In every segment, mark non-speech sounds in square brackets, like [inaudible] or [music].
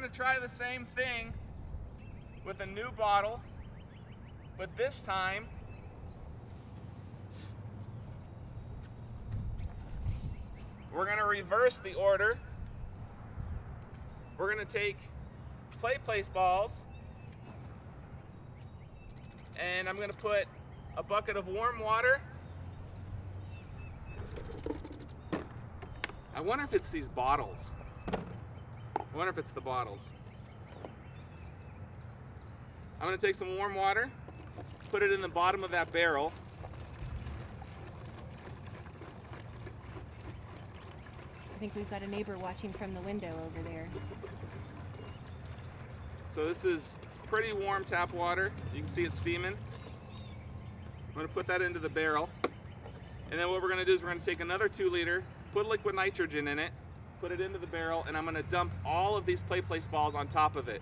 gonna try the same thing with a new bottle, but this time we're gonna reverse the order. We're gonna take play place balls and I'm gonna put a bucket of warm water. I wonder if it's these bottles. I wonder if it's the bottles. I'm gonna take some warm water, put it in the bottom of that barrel. I think we've got a neighbor watching from the window over there. So this is pretty warm tap water. You can see it steaming. I'm gonna put that into the barrel. And then what we're gonna do is we're gonna take another two liter, put liquid nitrogen in it, put it into the barrel, and I'm gonna dump all of these play place balls on top of it.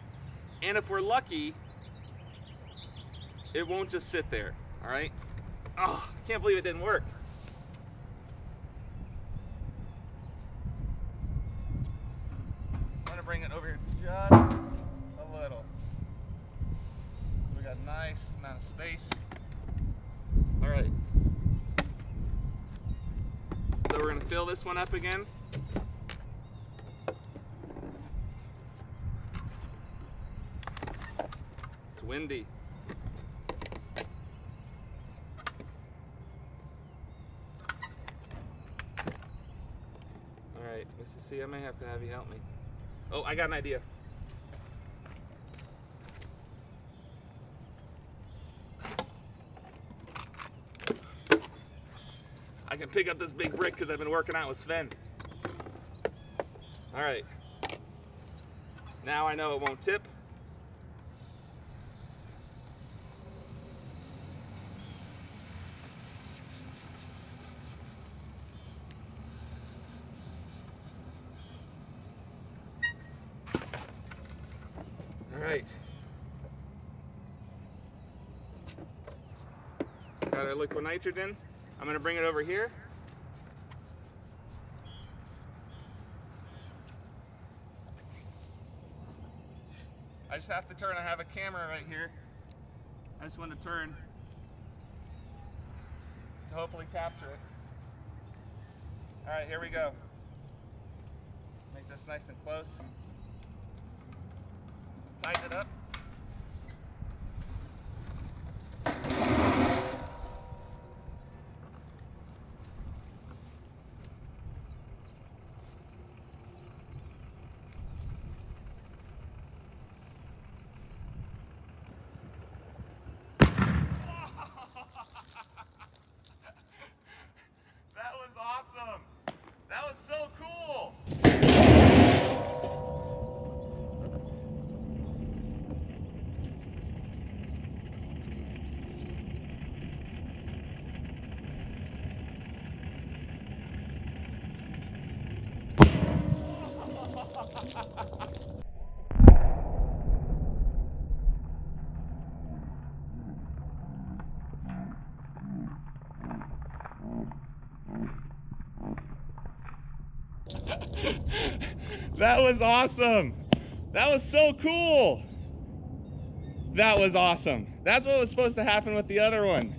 And if we're lucky, it won't just sit there, all right? Oh, I can't believe it didn't work. I'm gonna bring it over here just a little. So we got a nice amount of space. All right. So we're gonna fill this one up again. It's windy. All right, Mrs. C, I may have to have you help me. Oh, I got an idea. I can pick up this big brick because I've been working out with Sven. All right. Now I know it won't tip. All right. Got our liquid nitrogen. I'm gonna bring it over here. I just have to turn, I have a camera right here. I just want to turn to hopefully capture it. All right, here we go. Make this nice and close. Tighten it up. That was awesome. That was so cool. [laughs] That was awesome. That was so cool. That was awesome. That's what was supposed to happen with the other one.